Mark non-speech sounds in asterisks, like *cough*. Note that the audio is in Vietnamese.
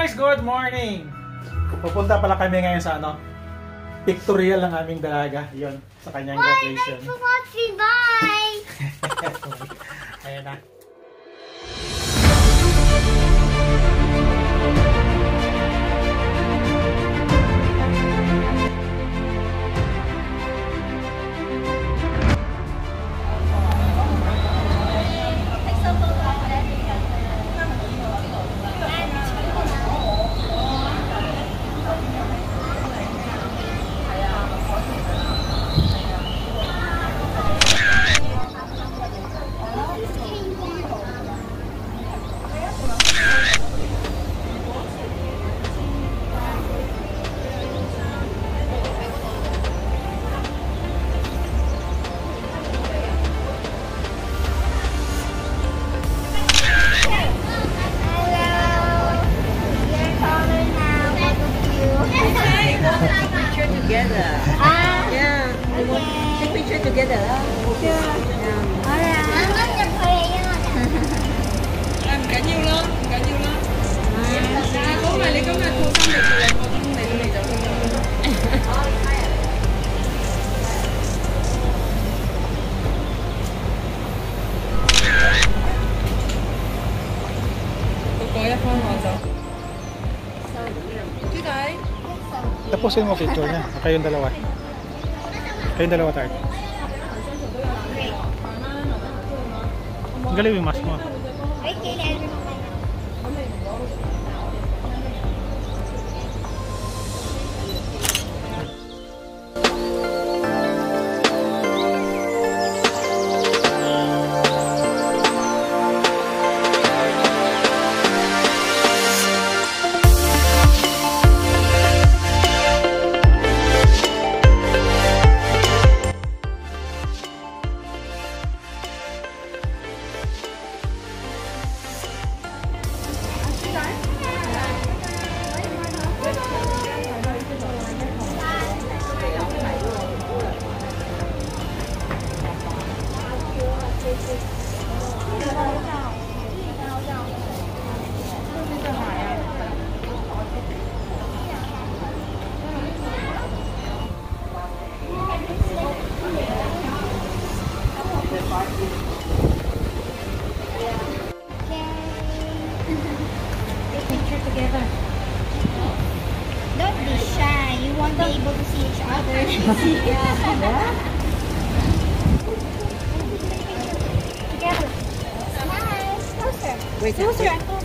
guys! Good morning! Pupunta pala kami ngayon sa ano, pictorial ng aming dalaga. Yun, sa kanyang Bye! graduation. Thanks for watching! Bye! *laughs* Ayan na. Together. Làm cả nhiêu lên, cả nhiêu lên. À, cố mà lấy cái mà thu xong được rồi, con không lấy lấy có thấy. Tapusin mo picture niya. Kayong dalawa. Kayong dalawa tayo. galiwi mas mo be able to see each other. *laughs* Together. Nice. Closer. Wait, Closer closer.